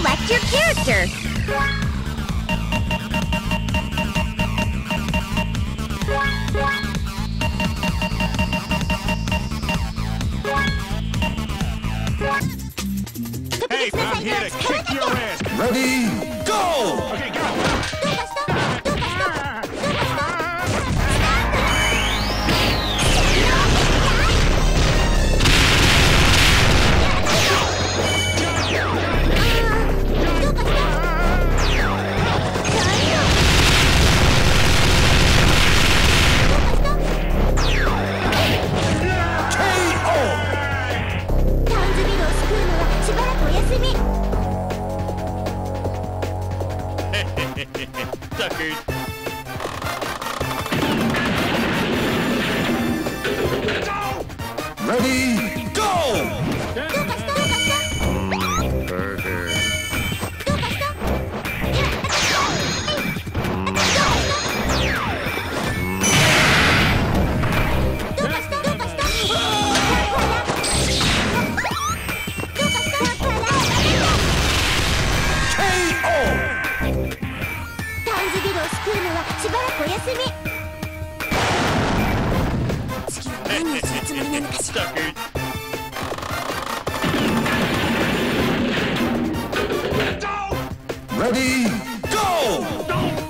Select your character. Hey, I'm here to kick your ass. Ready, go! Suckers. Ready, go! タウンズビルを救うのはしばらくお休み。次は何をするつもりなのかしらレディーゴー